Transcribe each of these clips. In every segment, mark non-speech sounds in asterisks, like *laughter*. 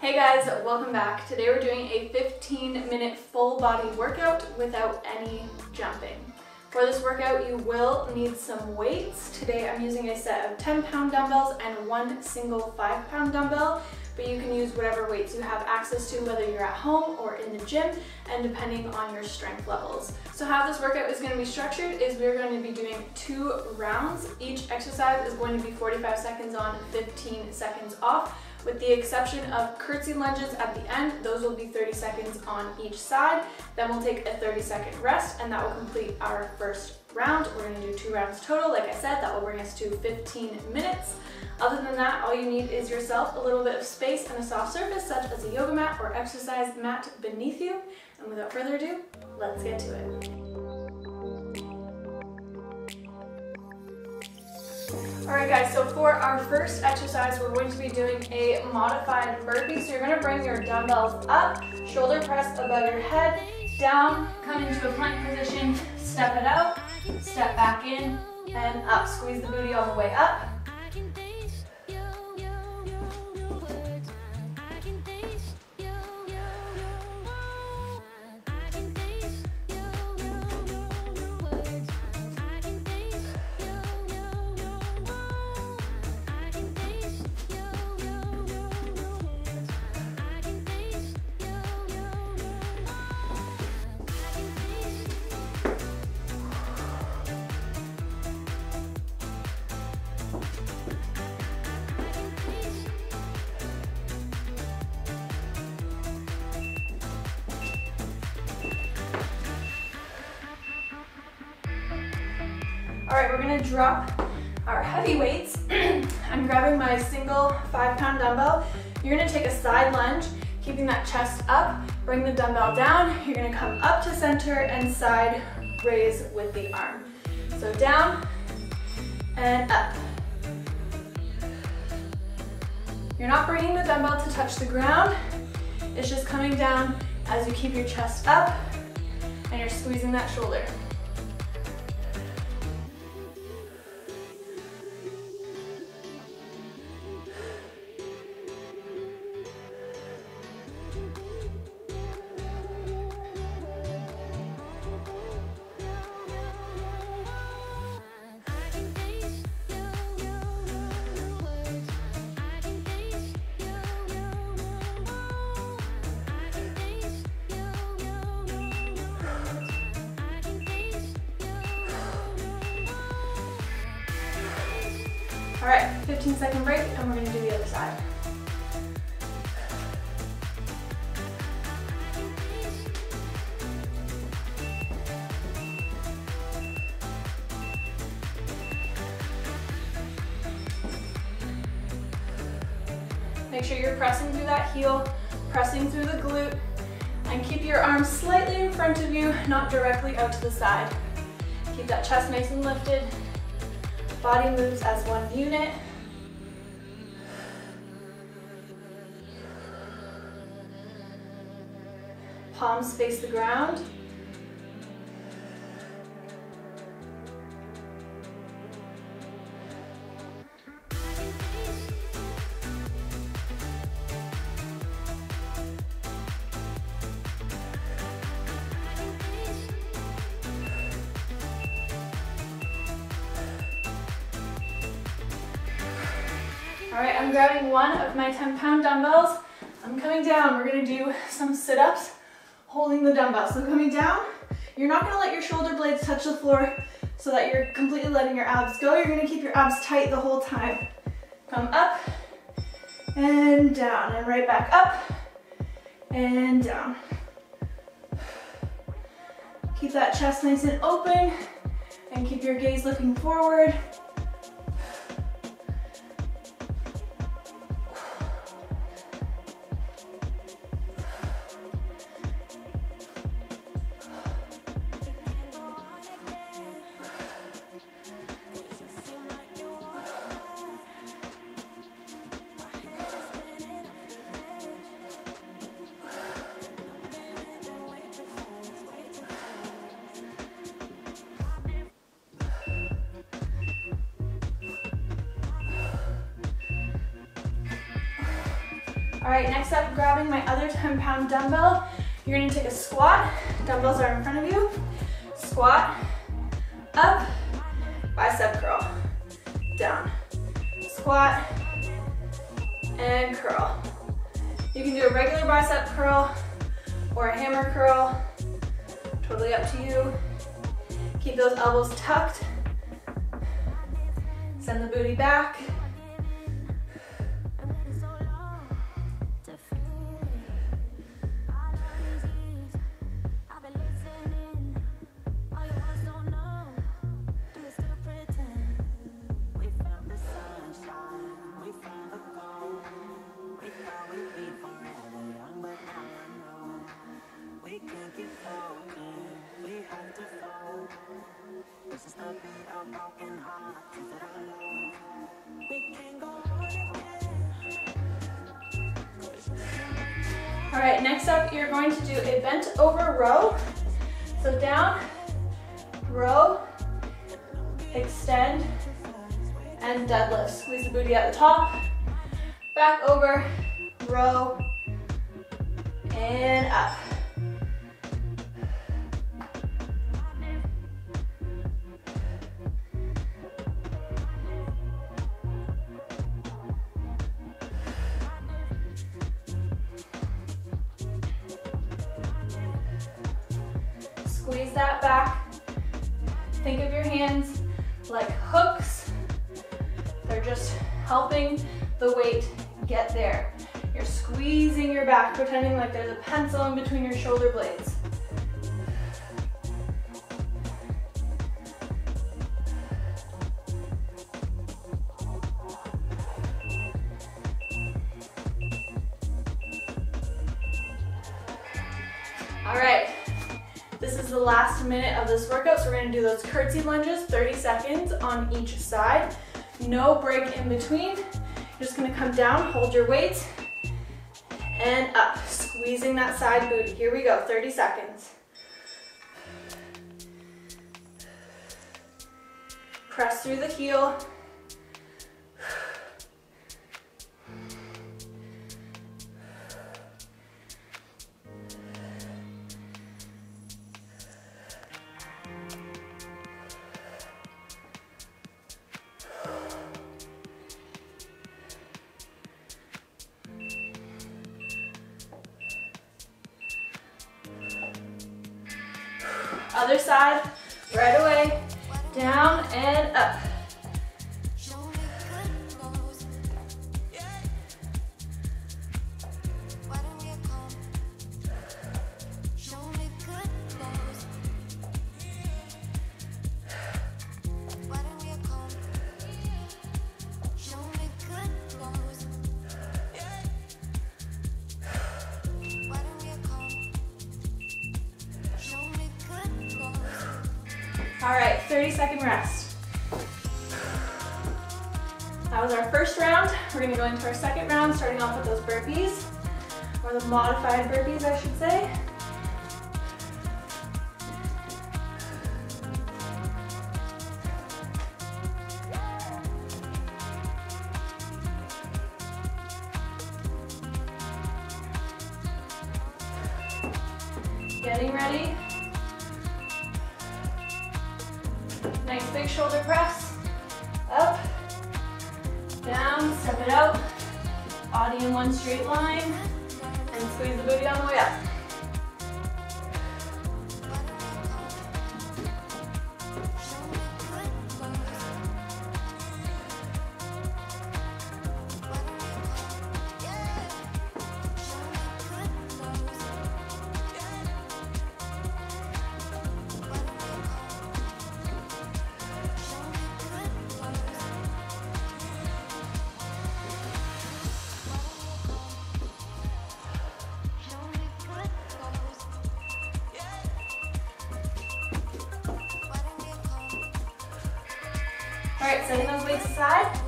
Hey guys, welcome back. Today we're doing a 15 minute full body workout without any jumping. For this workout, you will need some weights. Today I'm using a set of 10 pound dumbbells and one single five pound dumbbell, but you can use whatever weights you have access to, whether you're at home or in the gym, and depending on your strength levels. So how this workout is gonna be structured is we're going to be doing two rounds. Each exercise is going to be 45 seconds on, 15 seconds off with the exception of curtsy lunges at the end. Those will be 30 seconds on each side. Then we'll take a 30 second rest and that will complete our first round. We're gonna do two rounds total. Like I said, that will bring us to 15 minutes. Other than that, all you need is yourself, a little bit of space and a soft surface such as a yoga mat or exercise mat beneath you. And without further ado, let's get to it. Alright guys, so for our first exercise, we're going to be doing a modified burpee. So you're going to bring your dumbbells up, shoulder press above your head, down, come into a plank position, step it out, step back in, and up. Squeeze the booty all the way up. Right, we're gonna drop our heavy weights. *clears throat* I'm grabbing my single five pound dumbbell. You're gonna take a side lunge, keeping that chest up, bring the dumbbell down. You're gonna come up to center and side raise with the arm. So down and up. You're not bringing the dumbbell to touch the ground. It's just coming down as you keep your chest up and you're squeezing that shoulder. All right, 15 second break and we're gonna do the other side. Make sure you're pressing through that heel, pressing through the glute, and keep your arms slightly in front of you, not directly out to the side. Keep that chest nice and lifted. Body moves as one unit. Palms face the ground. All right, I'm grabbing one of my 10 pound dumbbells. I'm coming down. We're gonna do some sit-ups holding the dumbbell. So coming down, you're not gonna let your shoulder blades touch the floor so that you're completely letting your abs go. You're gonna keep your abs tight the whole time. Come up and down and right back up and down. Keep that chest nice and open and keep your gaze looking forward. All right, next up, grabbing my other 10 pound dumbbell. You're gonna take a squat. Dumbbells are in front of you. Squat, up, bicep curl, down. Squat, and curl. You can do a regular bicep curl or a hammer curl, totally up to you. Keep those elbows tucked. Send the booty back. All right, next up, you're going to do a bent over row. So down, row, extend, and deadlift. Squeeze the booty at the top, back over, row, and up. Squeeze that back. Think of your hands like hooks. They're just helping the weight get there. You're squeezing your back, pretending like there's a pencil in between your shoulder blades. This is the last minute of this workout, so we're gonna do those curtsy lunges, 30 seconds on each side. No break in between. You're just gonna come down, hold your weight, and up, squeezing that side booty. Here we go, 30 seconds. Press through the heel. Other side, right away, down and up. All right, 30 second rest. That was our first round. We're gonna go into our second round, starting off with those burpees, or the modified burpees, I should say. Getting ready. Nice big shoulder press. Up, down, step it out. Body in one straight line. And squeeze the booty on the way up. All right, setting those weights aside.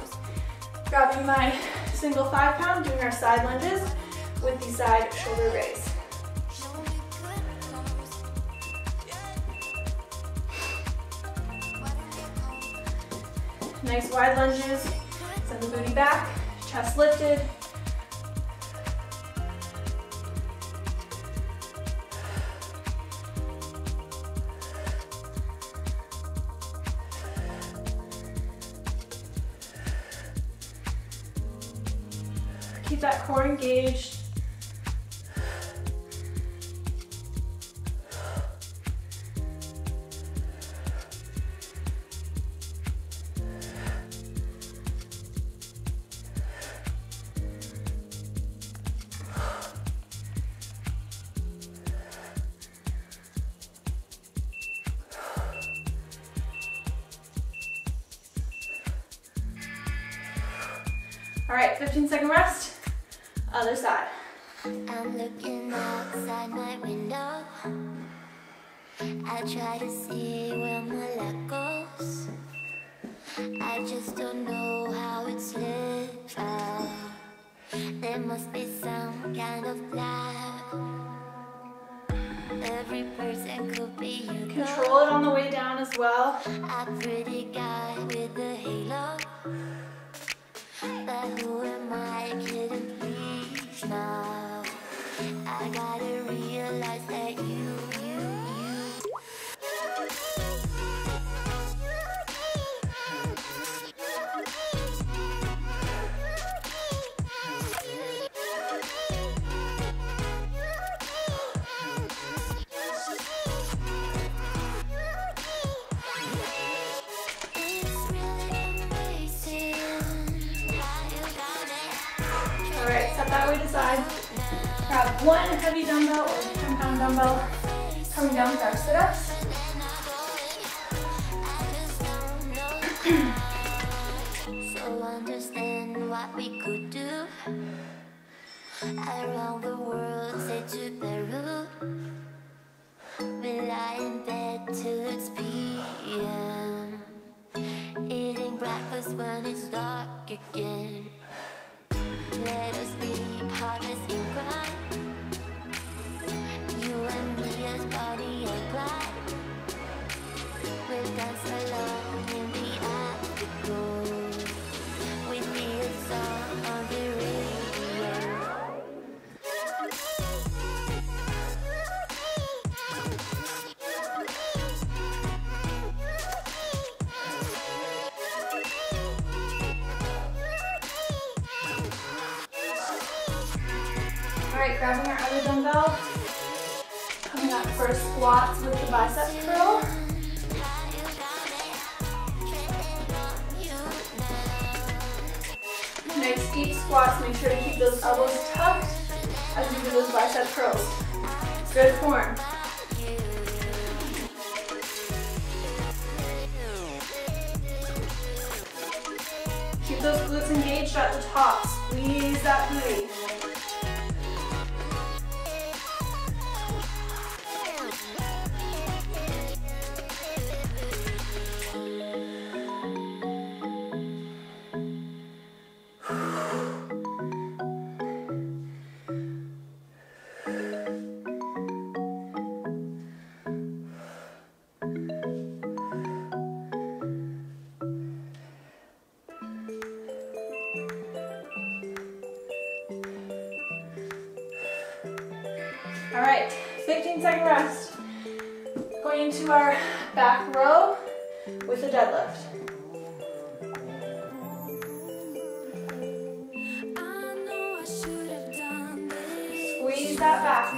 Grabbing my single five pound, doing our side lunges with the side shoulder raise. Nice wide lunges. Send the booty back, chest lifted. All right, 15 second rest. Other side. I'm looking outside my window. I try to see where my set that weight aside. Grab one heavy dumbbell or 10 pound dumbbell. Coming down with our sit-ups. So understand what we could do around the world, to. We lie in bed till it's PM, eating breakfast when it's dark again. Let us be harvesting crime. You and me as body and glide. We'll dance along All right, grabbing our other dumbbell. Coming up for squats with the bicep curl. Nice deep squats. Make sure to keep those elbows tucked as you do those bicep curls. Good form. Keep those glutes engaged at the top. Squeeze that booty. 15 second rest. Going into our back row with a deadlift. Squeeze that back.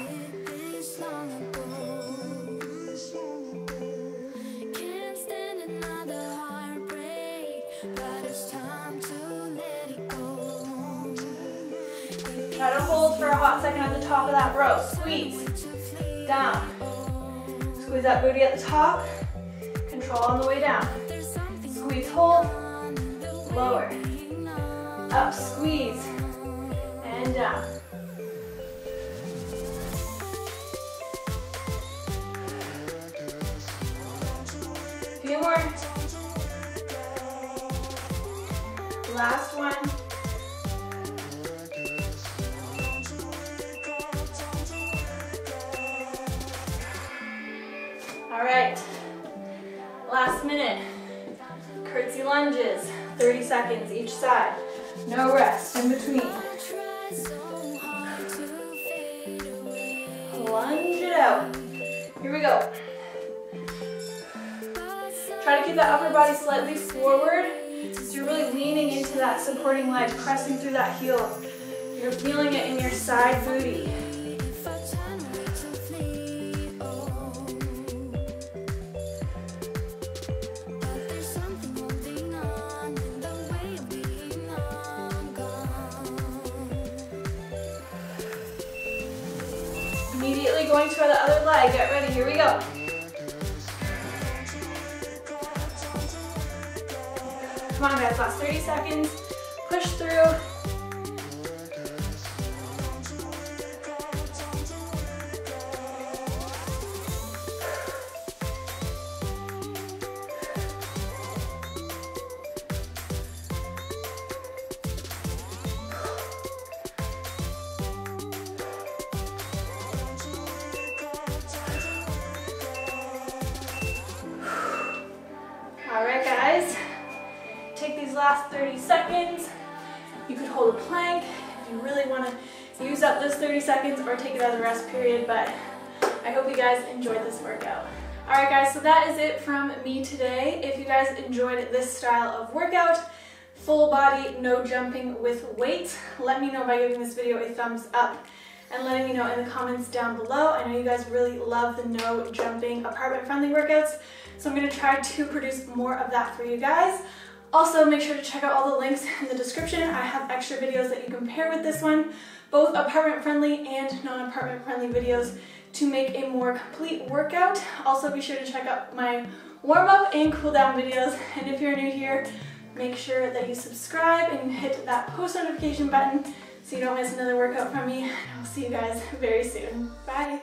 Try to hold for a hot second at the top of that row. Squeeze. Down. Squeeze that booty at the top. Control on the way down. Squeeze, hold. Lower. Up, squeeze. And down. Few more. Last one. Minute. Curtsy lunges. 30 seconds each side. No rest in between. Lunge it out. Here we go. Try to keep that upper body slightly forward. So you're really leaning into that supporting leg, pressing through that heel. You're feeling it in your side booty. Going to the other leg. Get ready, here we go. Come on guys, last 30 seconds. Push through. Last 30 seconds. You could hold a plank if you really want to use up those 30 seconds or take it as a rest period, but I hope you guys enjoyed this workout. All right, guys, so that is it from me today. If you guys enjoyed this style of workout, full body, no jumping with weights, let me know by giving this video a thumbs up and letting me know in the comments down below. I know you guys really love the no jumping apartment friendly workouts, so I'm gonna try to produce more of that for you guys. Also, make sure to check out all the links *laughs* in the description. I have extra videos that you can pair with this one, both apartment friendly and non-apartment friendly videos to make a more complete workout. Also, be sure to check out my warm up and cool down videos. *laughs* And if you're new here, make sure that you subscribe and hit that post notification button so you don't miss another workout from me. I'll see you guys *laughs* very soon. Bye.